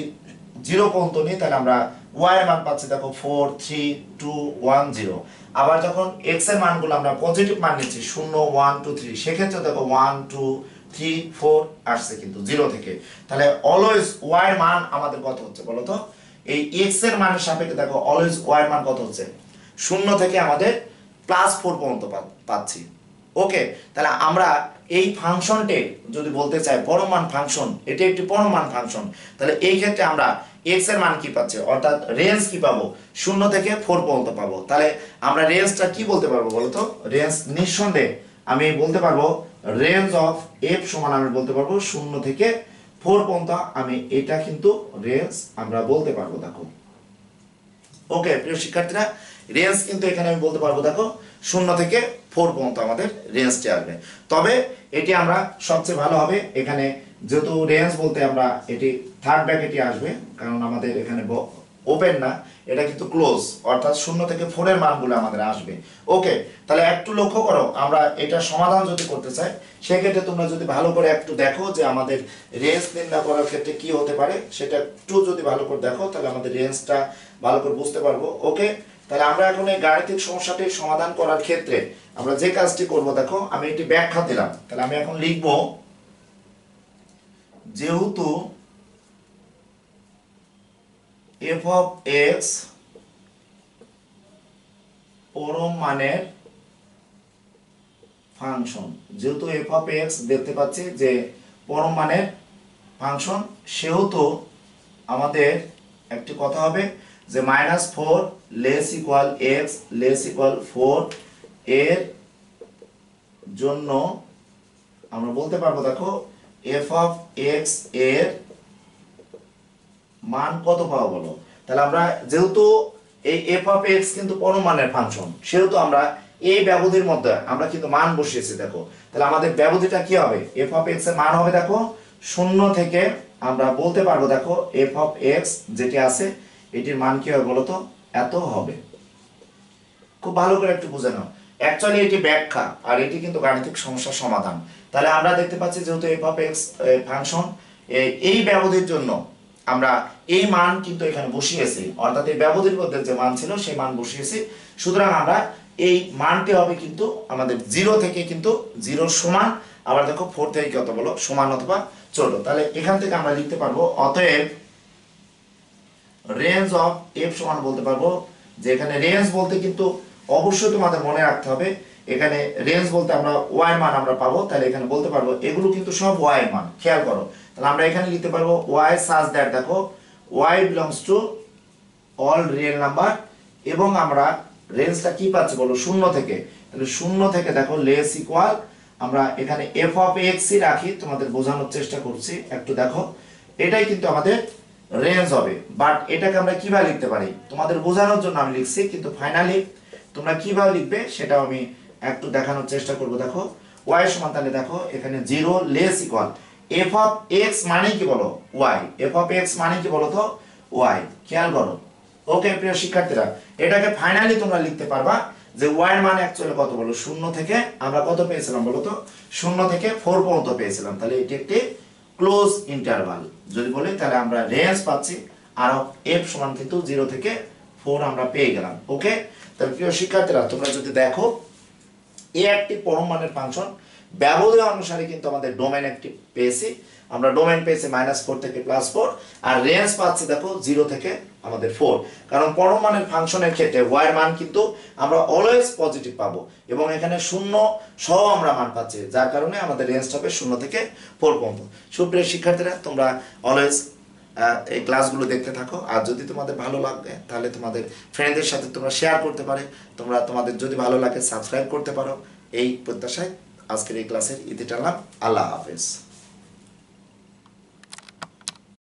জিরো পর্যন্ত নিই, তাহলে আমরা ওয়াই এর মান পাচ্ছি দেখো four three two one zero আবার যখন এক্সের মানগুলো আমরা পজিটিভ মান নিচ্ছি, শূন্য ওয়ান টু থ্রি সেক্ষেত্রে দেখো ওয়ান টু থ্রি ফোর আসছে কিন্তু জিরো থেকে। তাহলে অলওয়েজ ওয়াই এর মান আমাদের কত হচ্ছে বলো তো? এই এক্সের মানের সাপেক্ষে দেখো অলওয়েজ ওয়াই এর মান কত হচ্ছে? শূন্য থেকে আমাদের প্লাস ফোর পর্যন্ত পাচ্ছি। ওকে তাহলে আমরা এই ফাংশনটে যদি বলতে চাই পরমান ফাংশন, এটি একটি পরমান ফাংশন, তাহলে এই ক্ষেত্রে আমরা এক্সের মান কি পাচ্ছি? অর্থাৎ রেঞ্জ কি পাবো? শূন্য থেকে ফোর পর্যন্ত পাবো। তাহলে আমরা রেঞ্জটা কি বলতে পারব বলতো রেঞ্জ নিঃসন্দেহে আমি বলতে পারব, রেঞ্জ অফ এফ সমান আমি বলতে পারব, শূন্য থেকে ফোর পর্যন্ত আমি এটা কিন্তু রেঞ্জ আমরা বলতে পারব, দেখো। ওকে প্রিয় শিক্ষার্থীরা, রেঞ্জ কিন্তু এখানে আমি বলতে পারব, দেখো, শূন্য থেকে ফোর পর্যন্ত আমাদের রেঞ্জটি আসবে। তবে এটি আমরা সবচেয়ে ভালো হবে, এখানে যেহেতু রেঞ্জ বলতে আমরা এটি থার্ড ব্র্যাকেটই আসবে, কারণ আমাদের এখানে ওপেন না, এটা কিন্তু ক্লোজ অর্থাৎ শূন্য থেকে ফোরের মানগুলো আমাদের আসবে। ওকে তাহলে একটু লক্ষ্য করো, আমরা এটা সমাধান যদি করতে চাই, সেক্ষেত্রে তোমরা যদি ভালো করে একটু দেখো যে আমাদের রেঞ্জ নির্ণয় করার ক্ষেত্রে কি হতে পারে, সেটা একটু যদি ভালো করে দেখো, তাহলে আমাদের রেঞ্জটা ভালো করে বুঝতে পারব। ওকে তাহলে আমরা এখন এই গাণিতিক সমস্যাটি সমাধান করার ক্ষেত্রে আমরা যে কাজটি করব, দেখো, আমি একটি ব্যাখ্যা দিলাম। তাহলে আমি এখন লিখব, যেহেতু এফ অফ এক্স পরম মানের ফাংশন, যেহেতু এফ অফ এক্স দেখতে পাচ্ছি যে পরম মানের ফাংশন, সেহেতু আমাদের একটি কথা হবে যে minus four less equal x less equal four এর জন্য আমরা বলতে পারব, দেখো এফ অফ এক্সের মান কত পাওয়া বলো? তাহলে আমরা যেহেতু এই এফ অফ এক্স কিন্তু পরমাণের ফাংশন সেহেতু আমরা এই ব্যবধির মধ্যে আমরা কিন্তু মান বসিয়েছি, দেখো। তাহলে আমাদের ব্যবধিটা কি হবে? এফ অফ এক্সের মান হবে, দেখো, শূন্য থেকে আমরা বলতে পারব, দেখো এফ অফ এক্স যেটি আছে এটির মান কি হবে বলো তো এত হবে। খুব ভালো করে একটু বুঝে নাও। অ্যাকচুয়ালি এটি ব্যাখ্যা, আর এটি কিন্তু গাণিতিক সমস্যার সমাধান। তাহলে আমরা দেখতে পাচ্ছি যেহেতু এফ অফ এক্স ফাংশন এই ব্যবধির জন্য আমরা এই মান কিন্তু এখানে বসিয়েছি। অর্থাৎ এই ব্যবধির মধ্যে যে মান ছিল, সেই মান বসিয়েছি। সুতরাং আমরা এই মানটি হবে কিন্তু আমাদের জিরো থেকে কিন্তু জিরো সমান। আবার দেখো ফোর থেকে কত বলো? সমান অথবা চলো তাহলে এখান থেকে আমরা লিখতে পারব, অতএব রেঞ্জ অফ এফ সমান বলতে পারব, যে এখানে রেঞ্জ বলতে কিন্তু অবশ্যই তোমাদের মনে রাখতে হবে। এখানে রেঞ্জ বলতে আমরা ওয়াই মান আমরা পাবো, তাহলে এখানে বলতে পারব এগুলো কিন্তু সব ওয়াই মান, খেয়াল করো। তাহলে আমরা এখানে লিখতে পারব ওয়াই সাজ দ্যাট দেখো, Y belongs to all real number, এবং আমরা রেঞ্জটা কি পাচ্ছি বলো, শূন্য থেকে। তাহলে শূন্য থেকে দেখো লেস ইকুয়াল আমরা এখানে এফ অফ এক্সই রাখি, তোমাদের বোঝানোর চেষ্টা করছি, একটু দেখো। এটাই কিন্তু আমাদের রেঞ্জ হবে। বাট এটাকে আমরা কীভাবে লিখতে পারি? তোমাদের বোঝানোর জন্য আমি লিখছি, কিন্তু ফাইনালি তোমরা কীভাবে লিখবে সেটাও আমি একটু দেখানোর চেষ্টা করব। দেখো ওয়াই সমান তাহলে দেখো, এখানে zero less equal F of x মানে কি বলো? ওয়াই এফ অফ এক্স মানে কি বলো তো? ওয়াই খেয়াল করো। ওকে প্রিয় শিক্ষার্থীরা, এটাকে ফাইনালি তোমরা লিখতে পারবা যে ওয়াই এর মান অ্যাকচুয়ালি কত বলো? শূন্য থেকে আমরা কত পেয়েছিলাম বলো তো? শূন্য থেকে ফোর পর্যন্ত পেয়েছিলাম। তাহলে এটি একটি ক্লোজ ইন্টারভাল। যদি বলি, তাহলে আমরা রেঞ্জ পাচ্ছি, আর এফ সমান কিন্তু জিরো থেকে ফোর আমরা পেয়ে গেলাম। ওকে তাহলে প্রিয় শিক্ষার্থীরা, তোমরা যদি দেখো এ একটি পরম মানের ফাংশন, ব্যবধান অনুসারে কিন্তু আমাদের ডোমেন একটি পেয়েছি। আমরা ডোমেন পেয়েছি মাইনাস ফোর থেকে প্লাস ফোর আর রেঞ্জ পাচ্ছি, দেখো জিরো থেকে আমাদের ফোর কারণ পরম মানের ফাংশনের ক্ষেত্রে ওয়াইয়ের মান কিন্তু আমরা অলওয়েজ পজিটিভ পাবো এবং এখানে শূন্য সহ আমরা মান পাচ্ছি, যার কারণে আমাদের রেঞ্জ হবে শূন্য থেকে ফোর পর্যন্ত। সুপ্রিয় শিক্ষার্থীরা, তোমরা অলওয়েজ এই ক্লাসগুলো দেখতে থাকো। আর যদি তোমাদের ভালো লাগে, তাহলে তোমাদের ফ্রেন্ডদের সাথে তোমরা শেয়ার করতে পারে। তোমরা, তোমাদের যদি ভালো লাগে সাবস্ক্রাইব করতে পারো। এই প্রত্যাশায় আজকের এই ক্লাসের ইতি টানলাম। আল্লাহ হাফেজ।